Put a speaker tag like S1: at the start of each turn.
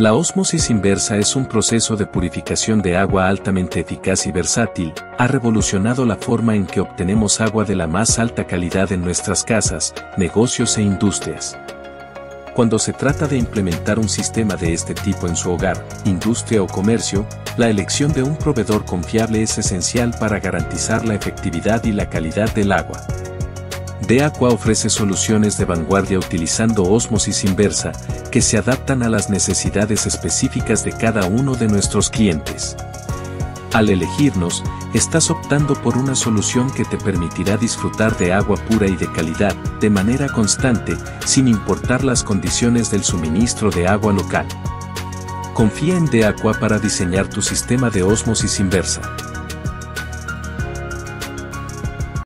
S1: La ósmosis inversa es un proceso de purificación de agua altamente eficaz y versátil, ha revolucionado la forma en que obtenemos agua de la más alta calidad en nuestras casas, negocios e industrias. Cuando se trata de implementar un sistema de este tipo en su hogar, industria o comercio, la elección de un proveedor confiable es esencial para garantizar la efectividad y la calidad del agua. Aqua ofrece soluciones de vanguardia utilizando ósmosis inversa, que se adaptan a las necesidades específicas de cada uno de nuestros clientes. Al elegirnos, estás optando por una solución que te permitirá disfrutar de agua pura y de calidad, de manera constante, sin importar las condiciones del suministro de agua local. Confía en Aqua para diseñar tu sistema de ósmosis inversa.